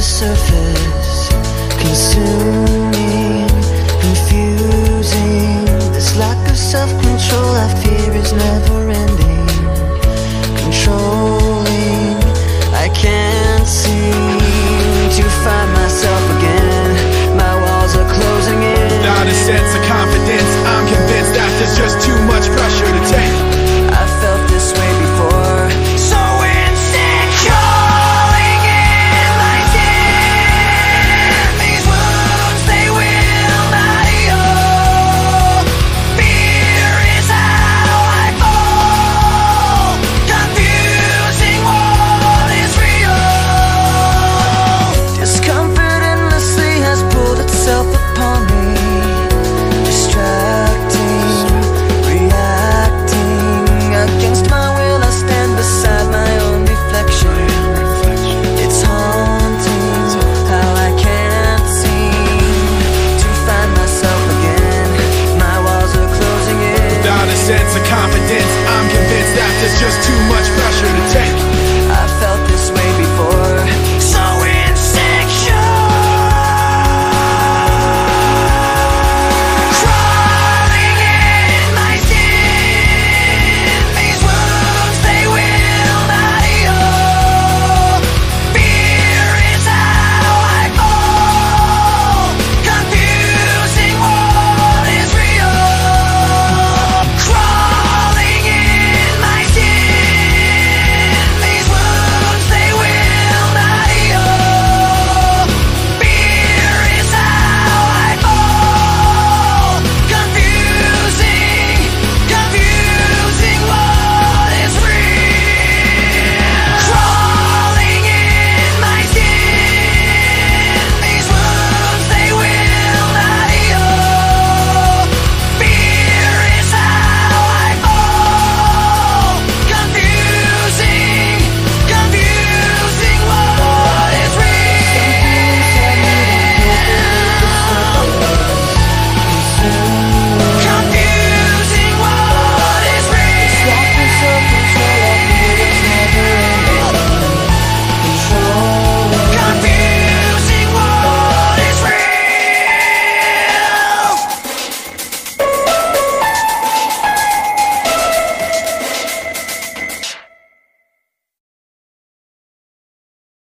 surface, consuming, just too